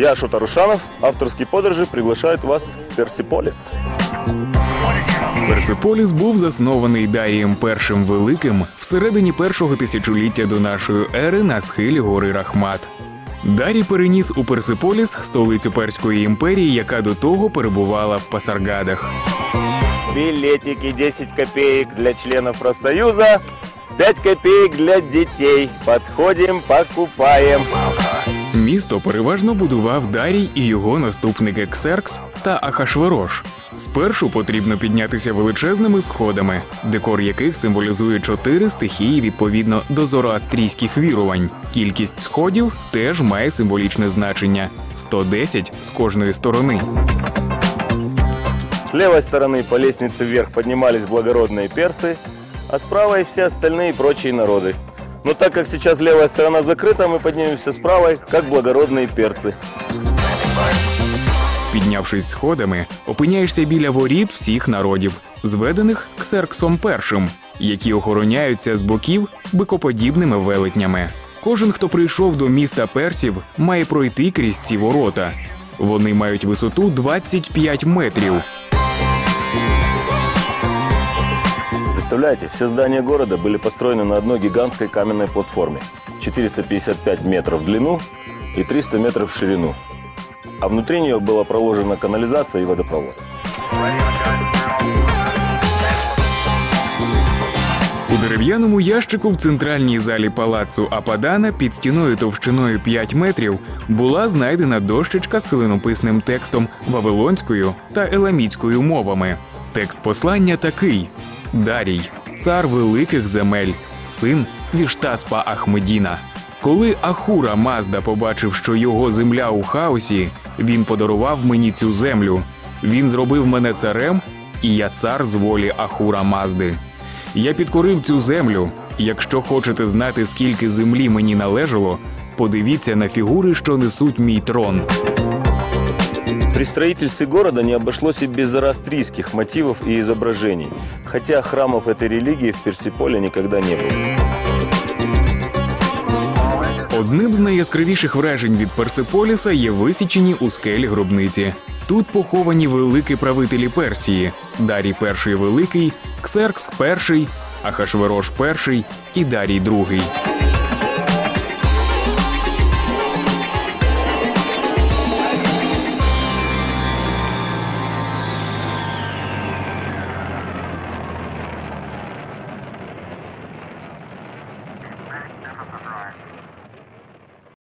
Я Шута Рушанов, авторські подорожі приглашають вас в Персиполіс. Персиполіс був заснований Дарієм першим великим всередині першого тисячоліття до нашої ери на схилі гори Рахмат. Дарій переніс у Персиполіс столицю Перської імперії, яка до того перебувала в Пасаргадах. Билетики 10 копеек для членов профсоюза, 5 копеек для детей. Подходим, покупаем. Місто переважно будував Дарій і його наступники Ксеркс та Ахашверош. Спершу потрібно піднятися величезними сходами, декор яких символізує чотири стихії відповідно до зороастрійських вірувань. Кількість сходів теж має символічне значення 110 з кожної сторони. С левой стороны по лестнице вверх поднимались благородные персы, а с правой все остальные прочие народы. Но так как сейчас левая сторона закрыта, мы поднимемся с правой, как благородные перцы. Піднявшись сходами, опиняєшся біля воріт всіх народів, зведених Ксерксом першим, які охороняються з боків бикоподібними велетнями. Кожен, хто прийшов до міста персів, має пройти крізь ці ворота. Вони мають висоту 25 метрів. Представляете, все здания города были построены на одной гигантской каменной платформе. 455 метров в длину и 300 метров в ширину. А внутри нее была проложена канализация и водопровод. У дерев'яному ящику в центральній залі палацу Ападана під стіною товщиною 5 метрів була знайдена дощечка з клинописним текстом вавилонською та еламітською мовами. Текст послання такий: Дарій, цар великих земель, син Віштаспа Ахмедіна. Коли Ахура Мазда побачив, що його земля у хаосі, він подарував мені цю землю. Він зробив мене царем, і я цар з волі Ахура Мазди. Я підкорив цю землю. Якщо хочете знати, скільки землі мені належало, подивіться на фігури, що несуть мій трон. При строительстве города не обошлось и без зороастрийских мотивов и изображений, хотя храмов этой религии в Персиполе никогда не было. Одним з найяскравіших вражень від Персиполіса є висічені у скелі гробниці. Тут поховані великі правителі Персії: Дарій І Великий, Ксеркс І, Ахашверош І і Дарій II.